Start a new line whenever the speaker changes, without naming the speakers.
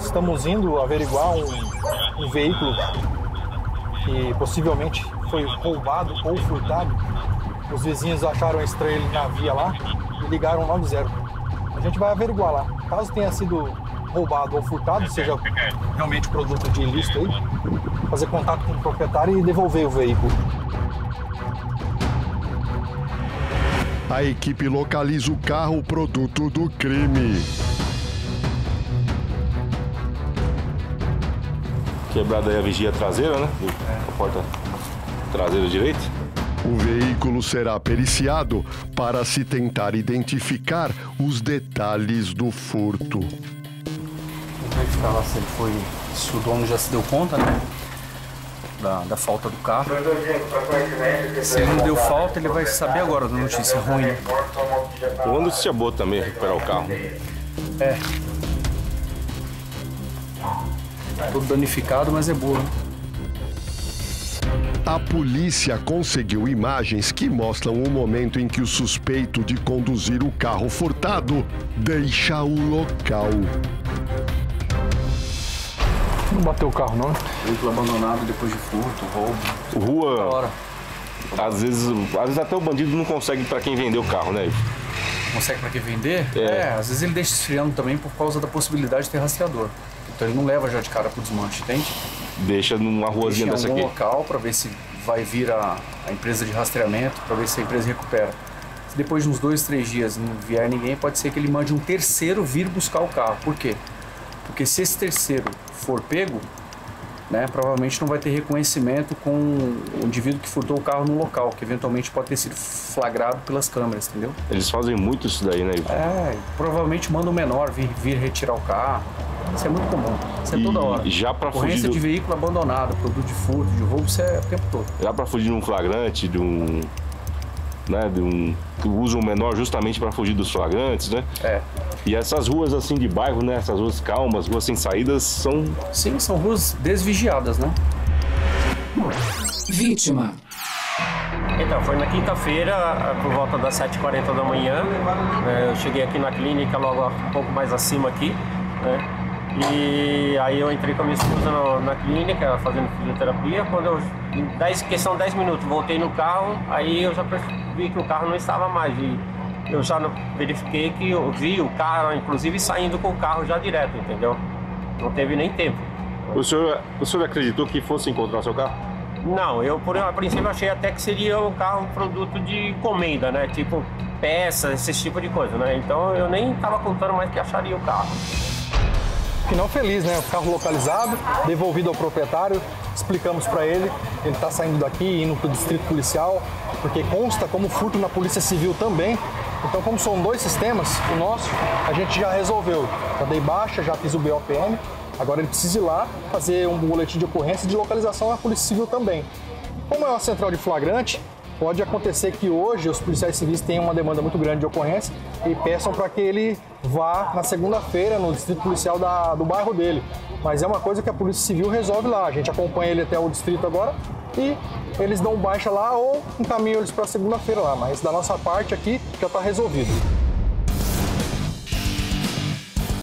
estamos indo averiguar um, um veículo que possivelmente foi roubado ou furtado. Os vizinhos acharam estranho ele na via lá e ligaram 90. A gente vai averiguar lá. Caso tenha sido roubado ou furtado, seja realmente produto de ilícito aí, fazer contato com o proprietário e devolver o veículo.
A equipe localiza o carro produto do crime.
Quebrada aí a vigia traseira, né? A porta traseira direita.
O veículo será periciado para se tentar identificar os detalhes do furto.
verificar lá se ele foi. se o dono já se deu conta, né? Da, da falta do carro. Se ele não deu falta, ele vai saber agora da notícia ruim. né?
Uma notícia boa também, recuperar o carro.
É. Todo danificado, mas é boa. né?
A polícia conseguiu imagens que mostram o momento em que o suspeito de conduzir o carro furtado deixa o local.
Não bateu o carro, não?
Veículo abandonado depois de furto, roubo.
Rua,
Hora.
às vezes, às vezes até o bandido não consegue para quem vendeu o carro, né?
Consegue pra que vender?
É.
às vezes ele deixa esfriando também por causa da possibilidade de ter rastreador. Então ele não leva já de cara pro desmanche, entende?
Deixa numa ruazinha
Deixa em
dessa
algum
aqui.
local para ver se vai vir a, a empresa de rastreamento, para ver se a empresa recupera. Se depois de uns dois, três dias não vier ninguém, pode ser que ele mande um terceiro vir buscar o carro. Por quê? Porque se esse terceiro for pego, né, provavelmente não vai ter reconhecimento com o indivíduo que furtou o carro no local, que eventualmente pode ter sido flagrado pelas câmeras, entendeu?
Eles fazem muito isso daí, né? Ivo?
É, provavelmente manda um menor vir, vir retirar o carro. Isso é muito comum. Isso é
E
toda hora.
já pra
Ocorrência
fugir do-
de veículo abandonado, produto de furto, de roubo, isso é o tempo todo.
Já para fugir de um flagrante, de um. Né, de um. que usa o menor justamente para fugir dos flagrantes, né?
É.
E essas ruas assim de bairro, né? Essas ruas calmas, ruas sem saídas, são.
Sim, são ruas desvigiadas, né?
Vítima.
Então, foi na quinta-feira, por volta das 7h40 da manhã. né, eu cheguei aqui na clínica, logo um pouco mais acima aqui. Né, e aí eu entrei com a minha esposa na, na clínica, fazendo fisioterapia. Quando eu, em 10, questão de 10 minutos, voltei no carro, aí eu já percebi que o carro não estava mais. E eu já verifiquei que eu vi o carro, inclusive saindo com o carro já direto, entendeu? Não teve nem tempo.
O senhor, o senhor acreditou que fosse encontrar seu carro?
Não, eu por a princípio achei até que seria um carro produto de encomenda, né? Tipo peças, esse tipo de coisa, né? Então eu nem tava contando mais que acharia o carro.
Final feliz, né? O carro localizado, devolvido ao proprietário, explicamos para ele, ele está saindo daqui, indo para o distrito policial, porque consta como furto na Polícia Civil também. Então, como são dois sistemas, o nosso, a gente já resolveu. Já dei baixa, já fiz o BOPM, agora ele precisa ir lá fazer um boletim de ocorrência de localização na Polícia Civil também. Como é uma central de flagrante, pode acontecer que hoje os policiais civis tenham uma demanda muito grande de ocorrência e peçam para que ele vá na segunda-feira no distrito policial da- do bairro dele. Mas é uma coisa que a Polícia Civil resolve lá. A gente acompanha ele até o distrito agora e eles dão baixa lá ou encaminham eles para segunda-feira lá. Mas da nossa parte aqui já está resolvido.